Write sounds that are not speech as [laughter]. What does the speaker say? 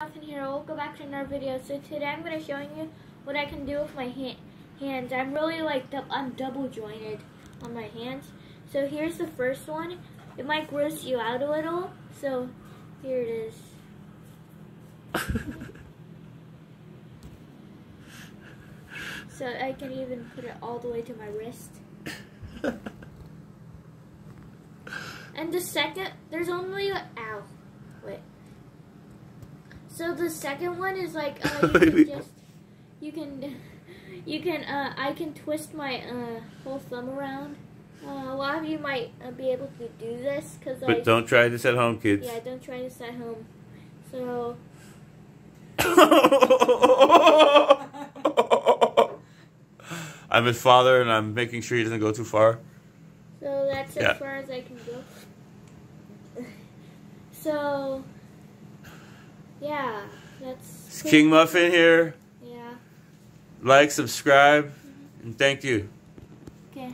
Nothing here. Go back to another video. So today I'm going to show you what I can do with my hand, hands. I'm really like I'm double jointed on my hands. So here's the first one. It might gross you out a little. So here it is. [laughs] So I can even put it all the way to my wrist. [laughs] And the second, there's only wait. So the second one is like uh, [laughs] you can just you can [laughs] you can uh, I can twist my uh, whole thumb around. Uh, a lot of you might uh, be able to do this because I But don't try this at home, kids. yeah don't try this at home. So [laughs] I'm his father, and I'm making sure he doesn't go too far. so that's Yeah. as far as I can go. So yeah, that's It's King Muffin here. Yeah. Like, subscribe, mm-hmm. and thank you. Okay.